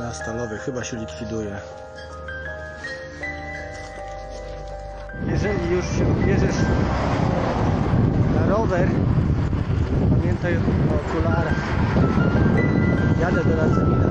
Na stalowy chyba się likwiduje. Jeżeli już się bierzesz na rower, pamiętaj o okularach. Jadę do Radzymina.